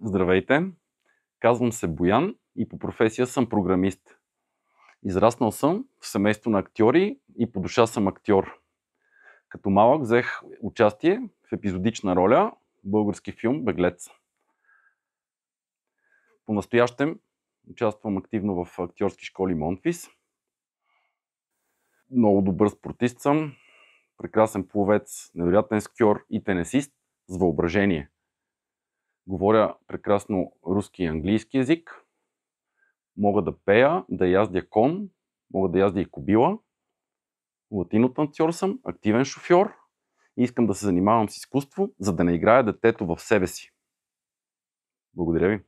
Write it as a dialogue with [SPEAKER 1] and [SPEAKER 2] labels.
[SPEAKER 1] Здравейте! Казвам се Боян и по професия съм програмист. Израснал съм в семейство на актьори и по душа съм актьор. Като малък взех участие в епизодична роля в български филм Беглец. По-настоящем участвам активно в актьорски школи Монфис. Много добър спортист съм, прекрасен пловец, невероятен скьор и тенесист с въображение. Говоря прекрасно руски и английски язик. Мога да пея, да яздя кон, мога да яздя и кобила. Латино танцор съм, активен шофьор и искам да се занимавам с изкуство, за да не играя детето в себе си. Благодаря ви.